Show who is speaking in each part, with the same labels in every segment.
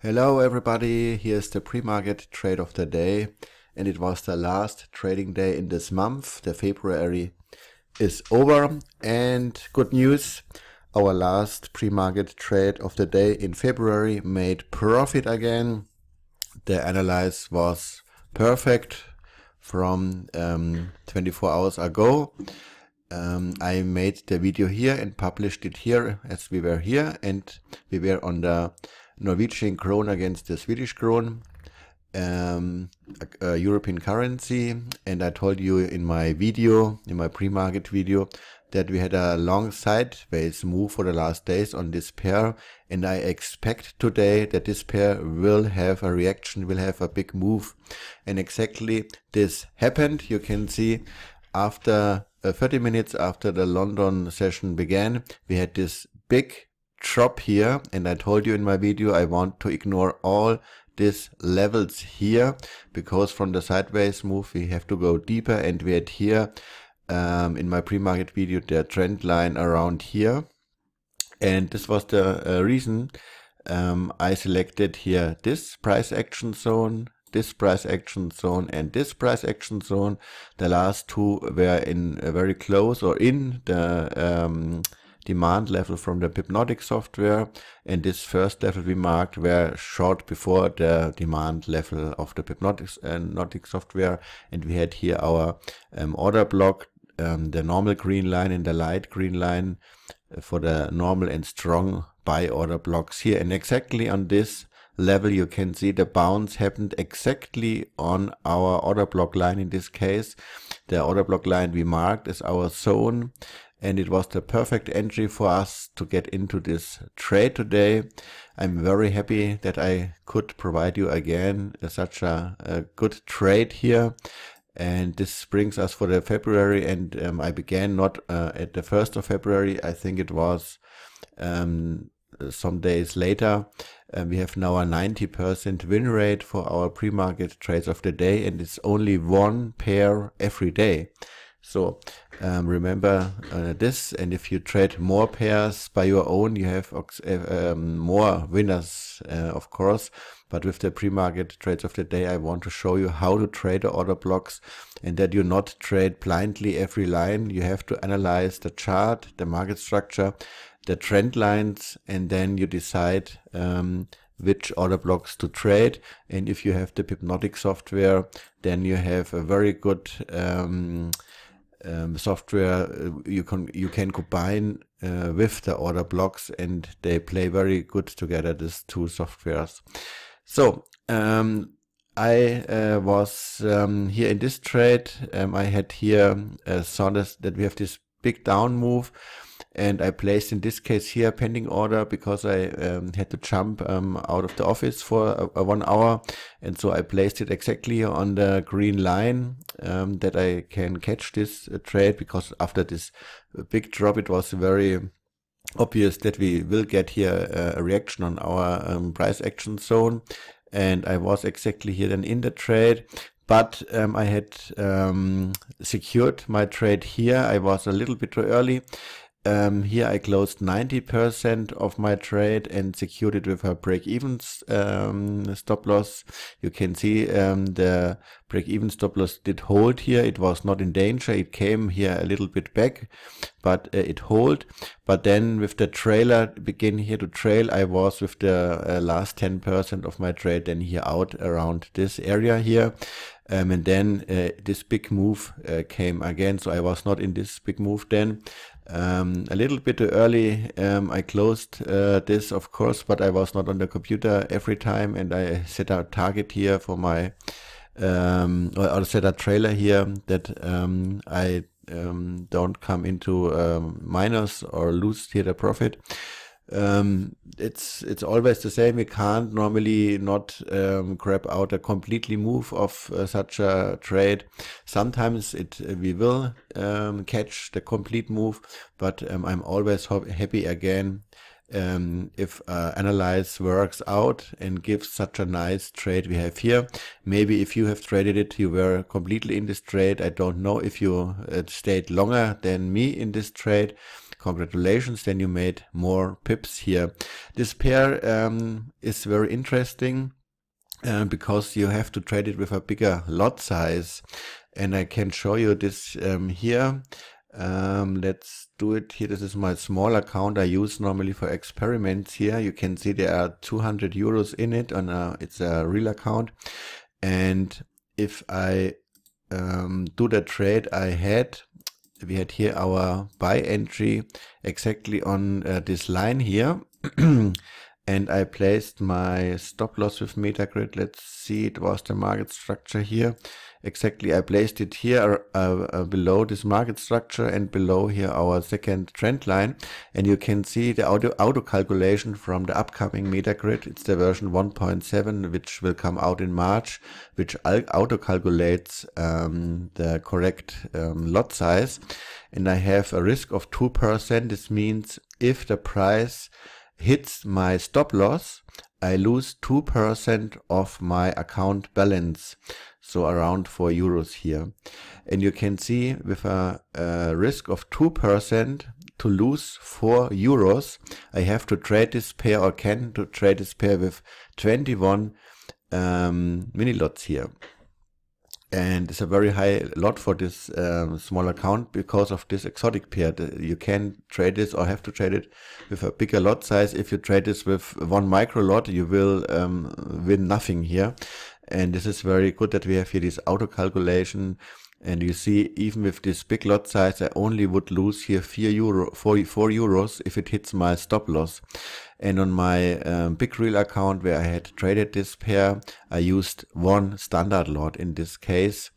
Speaker 1: Hello everybody, here's the pre-market trade of the day and it was the last trading day in this month. The February is over and good news, our last pre-market trade of the day in February made profit again. The analyze was perfect from um, 24 hours ago. Um, I made the video here and published it here as we were here and we were on the Norwegian krone against the Swedish krone, um, a, a, European currency. And I told you in my video, in my pre-market video, that we had a long sideways move for the last days on this pair. And I expect today that this pair will have a reaction, will have a big move. And exactly this happened. You can see after uh, 30 minutes after the London session began, we had this big drop here and I told you in my video I want to ignore all these levels here because from the sideways move we have to go deeper and we had here um, in my pre-market video the trend line around here. And this was the uh, reason um, I selected here this price action zone this price action zone and this price action zone. The last two were in uh, very close or in the um, demand level from the Pipnotic software and this first level we marked were short before the demand level of the Pipnotic uh, software and we had here our um, order block um, the normal green line and the light green line uh, for the normal and strong buy order blocks here. And exactly on this level you can see the bounce happened exactly on our order block line. In this case the order block line we marked is our zone and it was the perfect entry for us to get into this trade today. I'm very happy that I could provide you again such a, a good trade here. And this brings us for the February and um, I began not uh, at the 1st of February, I think it was um, some days later. Uh, we have now a 90% win rate for our pre-market trades of the day and it's only one pair every day. So um, remember uh, this, and if you trade more pairs by your own, you have uh, um, more winners, uh, of course. But with the pre-market trades of the day, I want to show you how to trade the order blocks and that you not trade blindly every line. You have to analyze the chart, the market structure, the trend lines, and then you decide um, which order blocks to trade. And if you have the Pipnotic software, then you have a very good um, um, software uh, you can you can combine uh, with the order blocks and they play very good together these two softwares. So um, I uh, was um, here in this trade. Um, I had here uh, saw this, that we have this big down move and I placed in this case here pending order because I um, had to jump um, out of the office for a, a one hour and so I placed it exactly on the green line um, that I can catch this uh, trade because after this big drop it was very obvious that we will get here uh, a reaction on our um, price action zone and I was exactly here then in the trade but um, I had um, secured my trade here. I was a little bit too early um, here I closed 90% of my trade and secured it with a break-even um, stop loss. You can see um, the break-even stop loss did hold here. It was not in danger. It came here a little bit back, but uh, it hold. But then with the trailer begin here to trail, I was with the uh, last 10% of my trade then here out around this area here. Um, and then uh, this big move uh, came again. So I was not in this big move then. Um, a little bit too early, um, I closed uh, this, of course, but I was not on the computer every time, and I set a target here for my, um, or, or set a trailer here that um, I um, don't come into um, minus or lose here the profit um, it's it's always the same. We can't normally not um, grab out a completely move of uh, such a trade. Sometimes it uh, we will um, catch the complete move, but um, I'm always happy again um, if uh, analyze works out and gives such a nice trade we have here. Maybe if you have traded it, you were completely in this trade. I don't know if you uh, stayed longer than me in this trade congratulations, then you made more pips here. This pair um, is very interesting uh, because you have to trade it with a bigger lot size. And I can show you this um, here. Um, let's do it here. This is my small account I use normally for experiments here. You can see there are 200 euros in it on a, it's a real account. And if I um, do the trade I had, we had here our buy entry exactly on uh, this line here. and I placed my stop loss with MetaGrid. Let's see, it was the market structure here. Exactly, I placed it here uh, uh, below this market structure and below here our second trend line. And you can see the auto, auto calculation from the upcoming MetaGrid. It's the version 1.7, which will come out in March, which auto calculates um, the correct um, lot size. And I have a risk of 2%. This means if the price hits my stop loss, I lose 2% of my account balance. So around 4 euros here. And you can see with a, a risk of 2% to lose 4 euros, I have to trade this pair or can to trade this pair with 21 um, mini lots here and it's a very high lot for this um, small account because of this exotic pair. You can trade this or have to trade it with a bigger lot size. If you trade this with one micro lot, you will um, win nothing here. And this is very good that we have here this auto calculation and you see, even with this big lot size, I only would lose here 4, euro, 4, 4 euros if it hits my stop loss. And on my um, big real account where I had traded this pair, I used one standard lot in this case.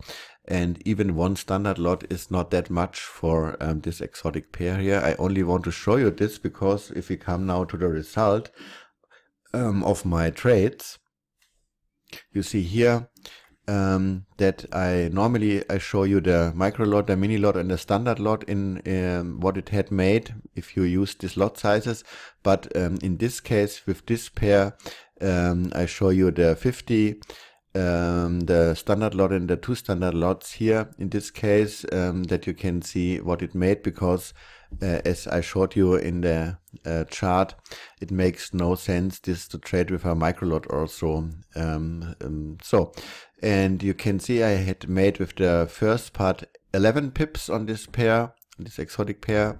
Speaker 1: And even one standard lot is not that much for um, this exotic pair here. I only want to show you this because if we come now to the result um, of my trades, you see here um, that I normally I show you the micro lot, the mini lot, and the standard lot in um, what it had made if you use these lot sizes. But um, in this case, with this pair, um, I show you the 50, um, the standard lot and the two standard lots here. In this case, um, that you can see what it made because uh, as I showed you in the uh, chart, it makes no sense this to trade with a micro lot also. Um, um, so, and you can see I had made with the first part 11 pips on this pair, this exotic pair.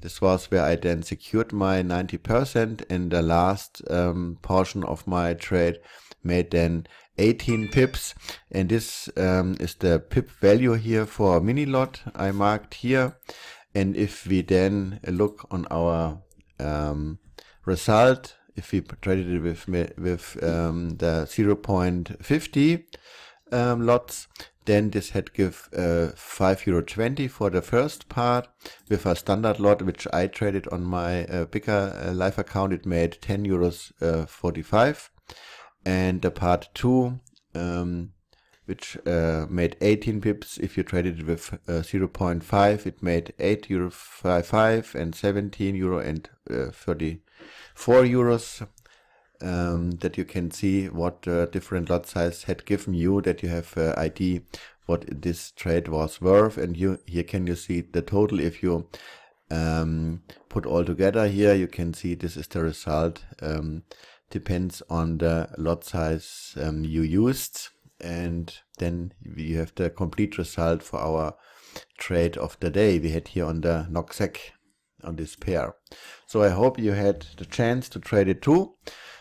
Speaker 1: This was where I then secured my 90% and the last um, portion of my trade made then 18 pips and this um, is the pip value here for mini lot I marked here and if we then look on our um, result, if we traded it with, with um, the 0.50 um, lots, then this had give uh, 5 euro 20 for the first part with a standard lot which I traded on my uh, bigger uh, live account. It made 10 euros uh, 45 and the part 2 um, which uh, made 18 pips. If you traded it with uh, 0.5, it made 8 euro 5 and 17 euro and uh, 34 euros. Um, that you can see what uh, different lot size had given you, that you have uh, ID what this trade was worth, and you here can you see the total. If you um, put all together here, you can see this is the result. Um, depends on the lot size um, you used and then we have the complete result for our trade of the day we had here on the NOKSEK on this pair. So I hope you had the chance to trade it too.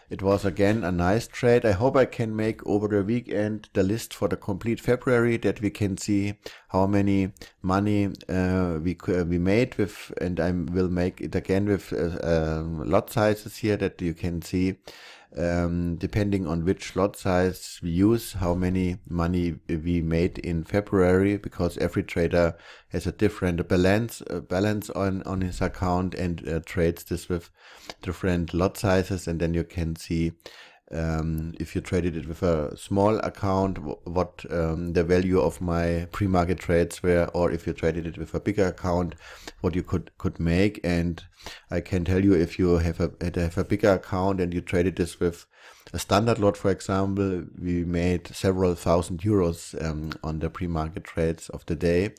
Speaker 1: It was again a nice trade. I hope I can make over the weekend the list for the complete February that we can see how many money uh, we we made with, and I will make it again with uh, um, lot sizes here that you can see um, depending on which lot size we use, how many money we made in February, because every trader has a different balance uh, balance on on his account and uh, trades this with different lot sizes, and then you can see um, if you traded it with a small account, what um, the value of my pre-market trades were, or if you traded it with a bigger account, what you could could make. And I can tell you if you have a have a bigger account and you traded this with a standard lot, for example, we made several thousand euros um, on the pre-market trades of the day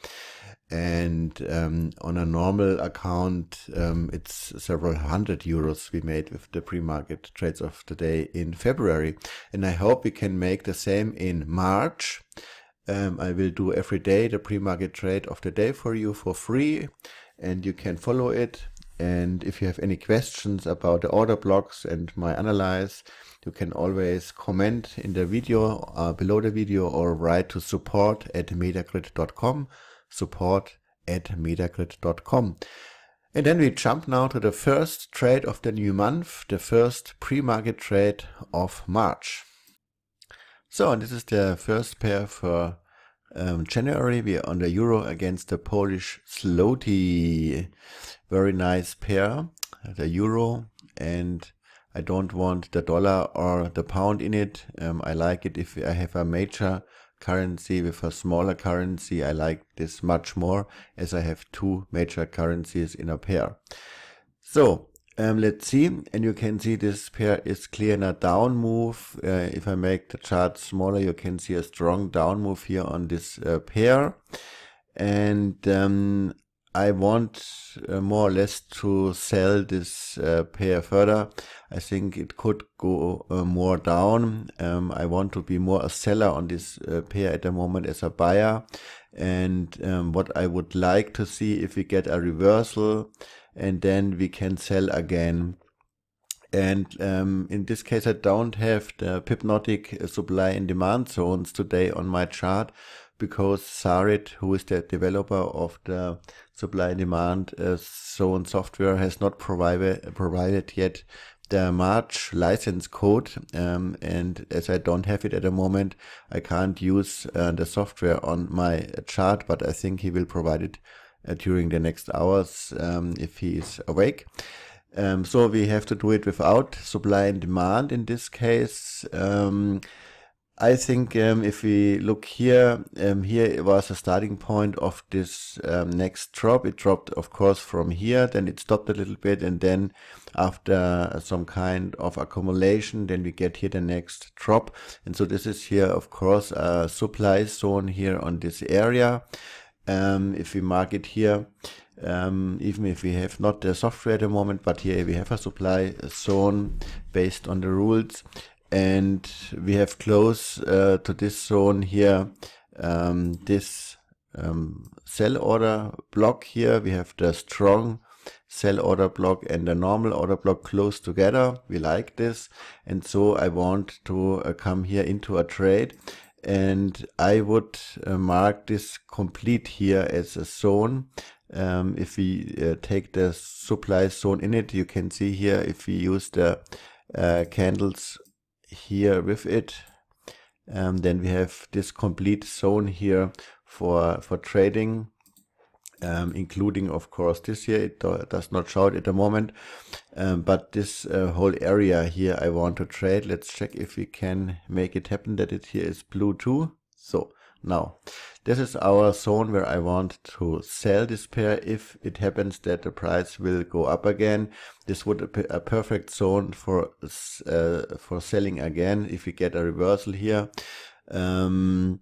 Speaker 1: and um, on a normal account, um, it's several hundred euros we made with the pre-market trades of the day in February. And I hope we can make the same in March. Um, I will do every day the pre-market trade of the day for you for free and you can follow it. And if you have any questions about the order blocks and my analyze, you can always comment in the video uh, below the video or write to support at metagrid.com support at metagrid.com. And then we jump now to the first trade of the new month, the first pre-market trade of March. So, this is the first pair for um, January. We are on the euro against the Polish zloty. Very nice pair, the euro. And I don't want the dollar or the pound in it. Um, I like it if I have a major currency with a smaller currency. I like this much more as I have two major currencies in a pair. So um, let's see, and you can see this pair is clear in a down move. Uh, if I make the chart smaller, you can see a strong down move here on this uh, pair. And um, I want uh, more or less to sell this uh, pair further. I think it could go uh, more down. Um, I want to be more a seller on this uh, pair at the moment as a buyer. And um, what I would like to see if we get a reversal and then we can sell again. And um, in this case, I don't have the Pipnotic supply and demand zones today on my chart because Sarit, who is the developer of the supply and demand uh, zone software, has not provided provided yet the March license code. Um, and as I don't have it at the moment, I can't use uh, the software on my chart, but I think he will provide it during the next hours um, if he is awake. Um, so we have to do it without supply and demand in this case. Um, I think um, if we look here, um, here it was a starting point of this um, next drop. It dropped, of course, from here, then it stopped a little bit, and then after some kind of accumulation, then we get here the next drop. And so this is here, of course, a supply zone here on this area. Um, if we mark it here, um, even if we have not the software at the moment, but here we have a supply zone based on the rules. And we have close uh, to this zone here um, this um, sell order block here. We have the strong sell order block and the normal order block close together. We like this. And so I want to uh, come here into a trade and I would uh, mark this complete here as a zone um, if we uh, take the supply zone in it you can see here if we use the uh, candles here with it. Um, then we have this complete zone here for for trading, um, including of course this here. It do, does not show it at the moment, um, but this uh, whole area here I want to trade. Let's check if we can make it happen that it here is blue too. So now, this is our zone where I want to sell this pair. If it happens that the price will go up again, this would be a perfect zone for uh, for selling again. If we get a reversal here, um,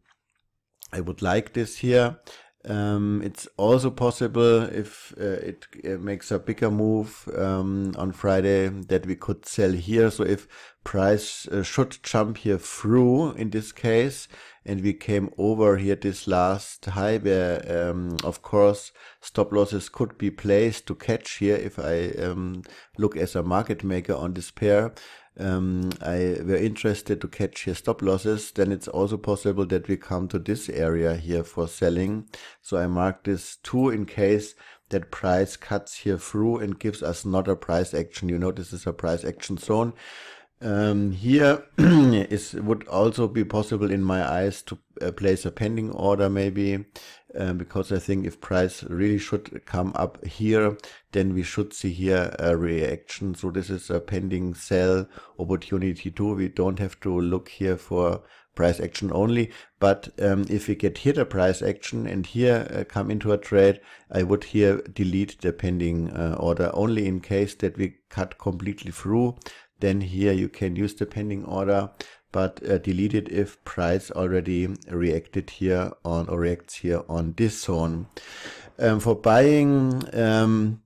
Speaker 1: I would like this here. Um, it's also possible if uh, it, it, makes a bigger move um, on Friday that we could sell here. So if price uh, should jump here through in this case, and we came over here this last high where um, of course stop losses could be placed to catch here if I um, look as a market maker on this pair um, I were interested to catch here stop losses. Then it's also possible that we come to this area here for selling. So I mark this 2 in case that price cuts here through and gives us not a price action. You know this is a price action zone um, here is would also be possible in my eyes to uh, place a pending order maybe um, because I think if price really should come up here then we should see here a reaction. So this is a pending sell opportunity too. We don't have to look here for price action only but um, if we get here the price action and here uh, come into a trade I would here delete the pending uh, order only in case that we cut completely through then here you can use the pending order but uh, delete it if price already reacted here on or reacts here on this zone Um, for buying, um,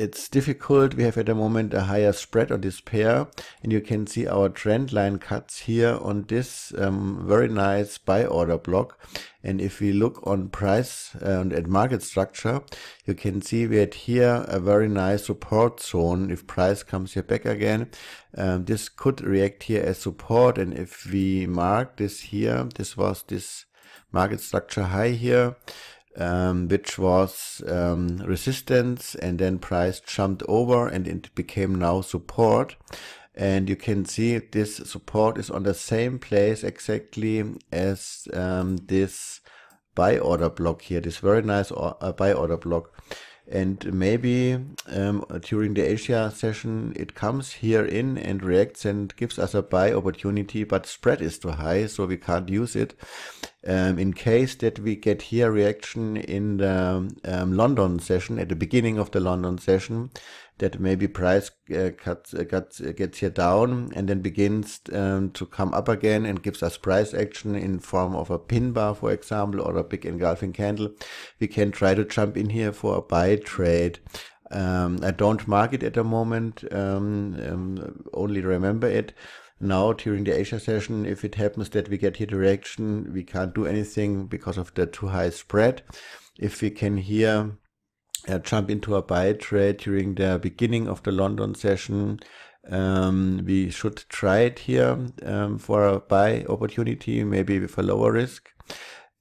Speaker 1: it's difficult. We have at the moment a higher spread on this pair and you can see our trend line cuts here on this um, very nice buy order block. And if we look on price uh, and at market structure, you can see we had here a very nice support zone. If price comes here back again, um, this could react here as support. And if we mark this here, this was this market structure high here um, which was um, resistance and then price jumped over and it became now support. And you can see this support is on the same place exactly as um, this buy order block here this very nice or, uh, buy order block. And maybe um, during the Asia session it comes here in and reacts and gives us a buy opportunity but spread is too high so we can't use it um, in case that we get here reaction in the um, London session at the beginning of the London session that maybe price uh, cuts, uh, cuts, uh, gets here down and then begins um, to come up again and gives us price action in form of a pin bar, for example, or a big engulfing candle. We can try to jump in here for a buy trade. Um, I don't mark it at the moment, um, um only remember it. Now during the Asia session, if it happens that we get here direction, we can't do anything because of the too high spread. If we can here uh, jump into a buy trade during the beginning of the London session. Um, we should try it here um, for a buy opportunity, maybe with a lower risk.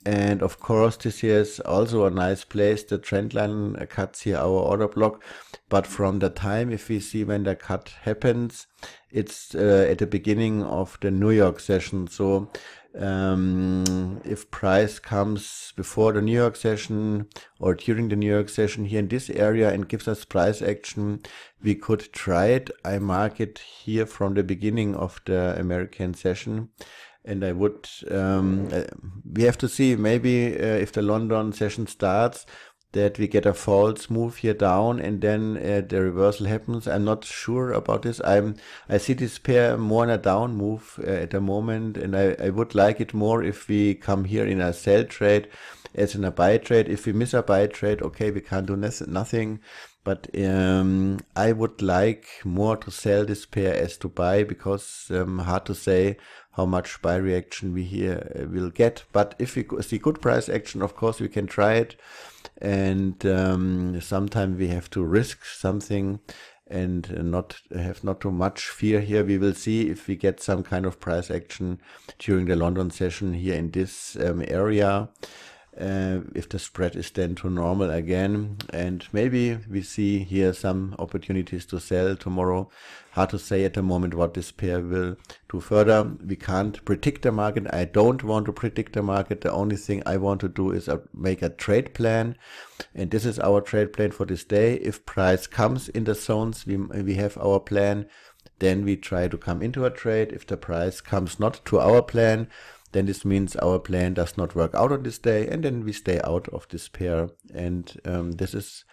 Speaker 1: And of course, this here is also a nice place. The trend line cuts here our order block. But from the time, if we see when the cut happens, it's uh, at the beginning of the New York session. So um, if price comes before the New York session or during the New York session here in this area and gives us price action, we could try it. I mark it here from the beginning of the American session and I would, um, uh, we have to see maybe uh, if the London session starts, that we get a false move here down and then uh, the reversal happens. I'm not sure about this. I'm I see this pair more in a down move uh, at the moment, and I, I would like it more if we come here in a sell trade as in a buy trade. If we miss a buy trade, okay, we can't do nothing. But um, I would like more to sell this pair as to buy because um, hard to say how much buy reaction we here uh, will get. But if we see good price action, of course, we can try it. And um, sometimes we have to risk something and not have not too much fear here. We will see if we get some kind of price action during the London session here in this um, area uh, if the spread is then to normal again. And maybe we see here some opportunities to sell tomorrow. Hard to say at the moment what this pair will do further. We can't predict the market. I don't want to predict the market. The only thing I want to do is uh, make a trade plan. And this is our trade plan for this day. If price comes in the zones, we, we have our plan. Then we try to come into a trade. If the price comes not to our plan, then this means our plan does not work out on this day and then we stay out of this pair and um, this is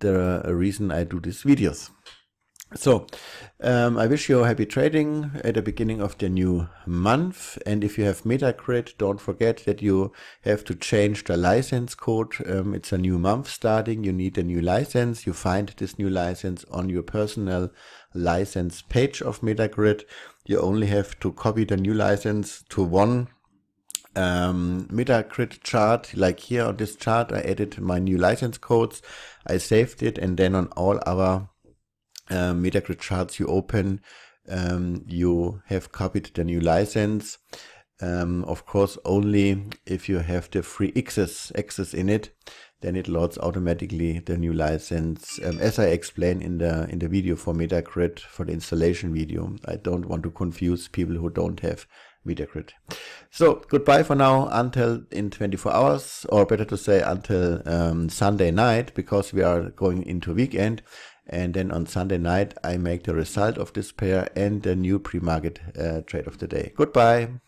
Speaker 1: the reason I do these videos. So, um, I wish you happy trading at the beginning of the new month. And if you have MetaGrid, don't forget that you have to change the license code. Um, it's a new month starting. You need a new license. You find this new license on your personal license page of MetaGrid. You only have to copy the new license to one um, MetaGrid chart. Like here on this chart, I added my new license codes. I saved it and then on all our uh, MetaGrid charts you open, um, you have copied the new license. Um, of course, only if you have the free access access in it, then it loads automatically the new license. Um, as I explained in the in the video for MetaGrid for the installation video, I don't want to confuse people who don't have MetaGrid. So goodbye for now until in 24 hours, or better to say until um, Sunday night, because we are going into weekend and then on Sunday night I make the result of this pair and the new pre-market uh, trade of the day. Goodbye.